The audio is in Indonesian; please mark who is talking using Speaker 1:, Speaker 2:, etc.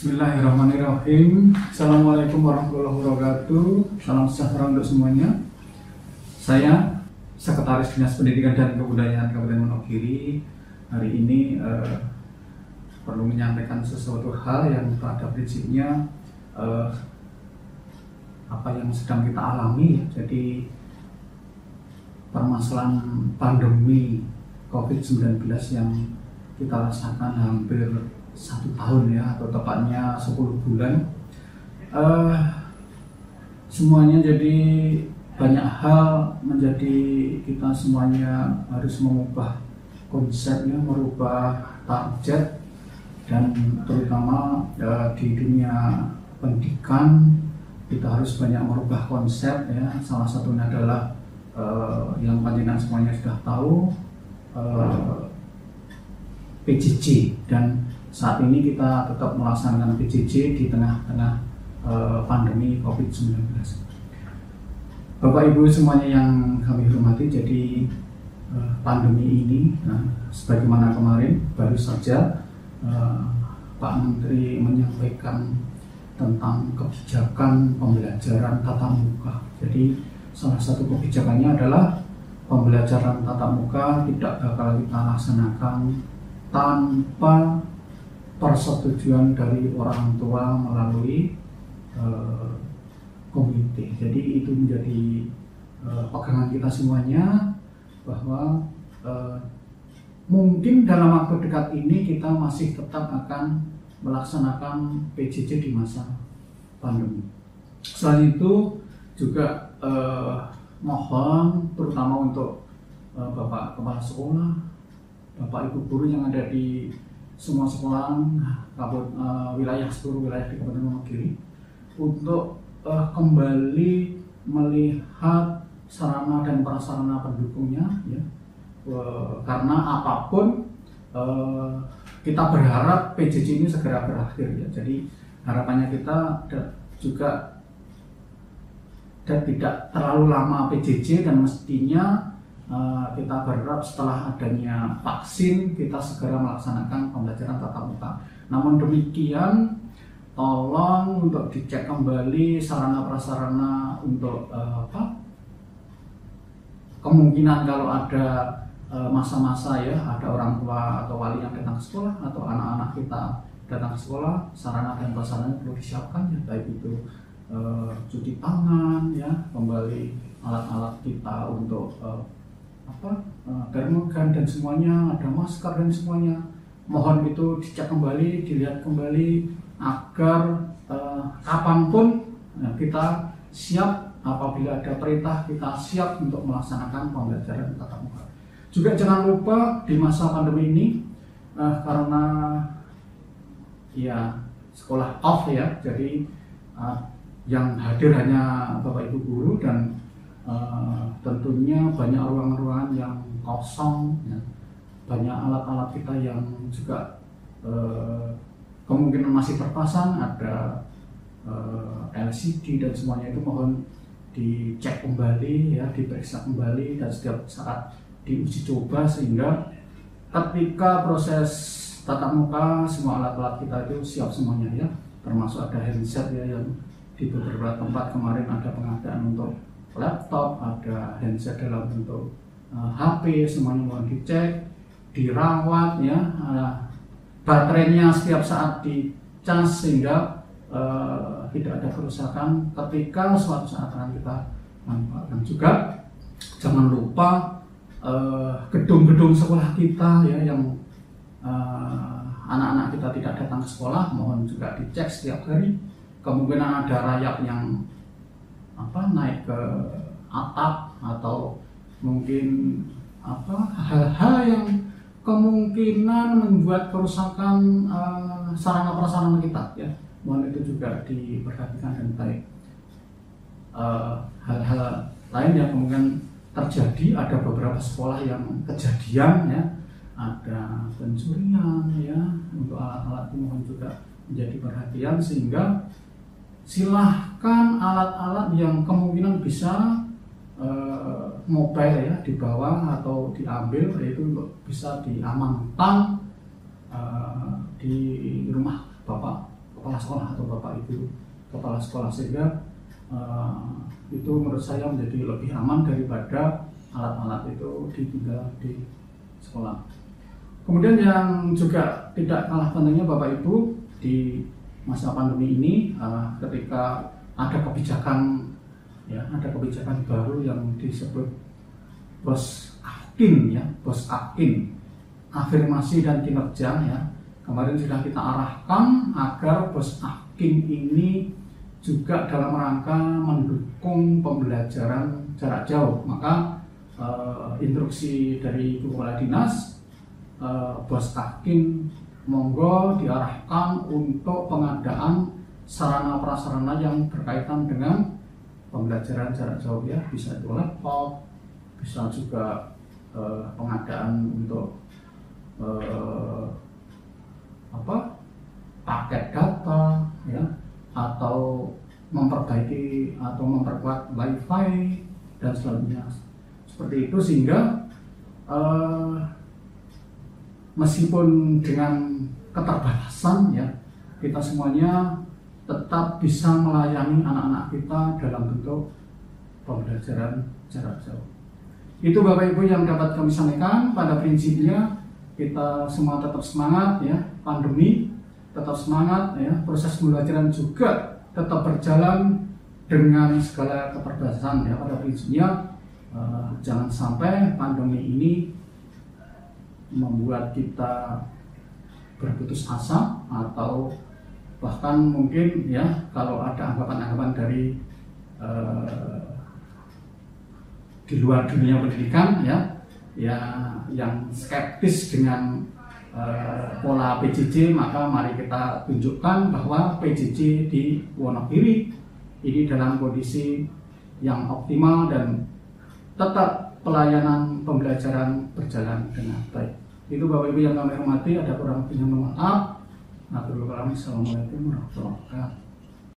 Speaker 1: Bismillahirrahmanirrahim. Assalamualaikum warahmatullahi wabarakatuh. Salam sejahtera untuk semuanya. Saya Sekretaris Dinas Pendidikan dan Kebudayaan Kabupaten Wonogiri. Hari ini eh, perlu menyampaikan sesuatu hal yang pada prinsipnya eh, apa yang sedang kita alami. Jadi permasalahan pandemi COVID-19 yang kita rasakan hampir satu tahun ya atau tepatnya 10 bulan. Uh, semuanya jadi banyak hal menjadi kita semuanya harus mengubah konsepnya merubah target dan terutama uh, di dunia pendidikan kita harus banyak merubah konsep ya. Salah satunya adalah uh, yang panjenengan semuanya sudah tahu uh, PJJ dan saat ini kita tetap melaksanakan PJJ di tengah-tengah uh, pandemi COVID-19. Bapak Ibu semuanya yang kami hormati, jadi uh, pandemi ini, nah, sebagaimana kemarin baru saja uh, Pak Menteri menyampaikan tentang kebijakan pembelajaran tatap muka. Jadi salah satu kebijakannya adalah pembelajaran tatap muka tidak bakal kita laksanakan tanpa persetujuan dari orang tua melalui uh, komite. Jadi itu menjadi uh, pegangan kita semuanya bahwa uh, mungkin dalam waktu dekat ini kita masih tetap akan melaksanakan PJJ di masa pandemi. Selain itu juga uh, mohon terutama untuk uh, Bapak Kepala Sekolah, Bapak Ibu Guru yang ada di semua sekolah kabut uh, wilayah seluruh wilayah di Kabupaten Wonogiri untuk uh, kembali melihat sarana dan prasarana pendukungnya ya. Uh, karena apa pun uh, kita berharap PJJ ini segera berakhir ya. Jadi harapannya kita juga dan tidak terlalu lama PJJ dan mestinya Eh, kita berharap setelah adanya vaksin kita segera melaksanakan pembelajaran tatap muka. Namun demikian, tolong untuk dicek kembali sarana prasarana untuk uh, apa? Kemungkinan kalau ada eh, masa-masa uh, ya, ada orang tua atau wali yang datang ke sekolah atau anak-anak kita datang ke sekolah, sarana dan prasarana perlu disiapkan ya, baik itu uh, cuci tangan ya, kembali alat-alat kita untuk uh, apa termogan eh, dan semuanya ada masker dan semuanya. Mohon itu dicek kembali dilihat kembali agar uh, kapan pun uh, kita siap apabila ada perintah kita siap untuk melaksanakan pembelajaran tatap muka. Juga jangan lupa di masa pandemi ini uh, karena ya sekolah off ya jadi uh, yang hadir hanya bapak ibu guru dan uh, tentunya banyak ruangan-ruangan yang kosong, ya. banyak alat-alat kita yang juga uh, kemungkinan masih terpasang, ada uh, eh, LCD dan semuanya itu mohon dicek kembali ya, diperiksa kembali dan setiap saat diuji coba sehingga ketika proses tatap muka semua alat-alat kita itu siap semuanya ya termasuk ada handset ya yang di beberapa tempat kemarin ada pengadaan untuk laptop, ada handset dalam bentuk uh, eh, HP, semuanya mohon dicek, dirawat ya, uh, baterainya setiap saat dicas sehingga uh, tidak ada kerusakan ketika suatu saat akan kita manfaatkan juga. Jangan lupa gedung-gedung uh, sekolah kita ya yang anak-anak uh, kita tidak datang ke sekolah mohon juga dicek setiap hari kemungkinan ada rayap yang apa naik ke atap atau mungkin apa hal-hal yang kemungkinan membuat kerusakan uh, sarana prasarana kita ya. Mohon itu juga diperhatikan dan baik. Eh, hal-hal uh, lain yang kemungkinan terjadi ada beberapa sekolah yang kejadian ya. Ada pencurian ya. Untuk alat-alat mohon juga menjadi perhatian sehingga silahkan alat-alat yang kemungkinan bisa uh, mobile ya dibawa atau diambil yaitu bisa diamankan uh, di rumah bapak kepala sekolah atau bapak ibu kepala sekolah sehingga uh, itu menurut saya menjadi lebih aman daripada alat-alat itu ditinggal di sekolah. Kemudian yang juga tidak kalah pentingnya Bapak Ibu di masa pandemi ini uh, ketika ada kebijakan ya ada kebijakan baru yang disebut bos akin ya bos akin. Afirmasi dan kinerja ya kemarin sudah kita arahkan agar bos akin ini juga dalam rangka mendukung pembelajaran jarak jauh. Maka uh, instruksi dari kepala dinas uh, bos akin monggo diarahkan untuk pengadaan sarana prasarana yang berkaitan dengan pembelajaran jarak jauh ya. Bisa itu laptop bisa juga uh, pengadaan untuk uh, apa paket data ya atau memperbaiki atau memperkuat wifi dan selanjutnya seperti itu sehingga meskipun dengan keterbatasan ya kita semuanya tetap bisa melayani anak-anak kita dalam bentuk pembelajaran jarak jauh. Itu Bapak Ibu yang dapat kami sampaikan pada prinsipnya kita semua tetap semangat ya pandemi tetap semangat ya proses pembelajaran juga tetap berjalan dengan segala keterbatasan ya pada prinsipnya uh, jangan sampai pandemi ini membuat kita berputus asa atau bahkan mungkin ya kalau ada anggapan-anggapan dari uh, di luar dunia pendidikan ya ya yang skeptis dengan uh, pola PJJ maka mari kita tunjukkan bahwa PJJ di Wonogiri ini dalam kondisi yang optimal dan tetap pelayanan pembelajaran berjalan dengan baik. Itu Bapak Ibu yang kami hormati, ada kurang lebihnya mohon maaf. Assalamualaikum warahmatullahi wabarakatuh.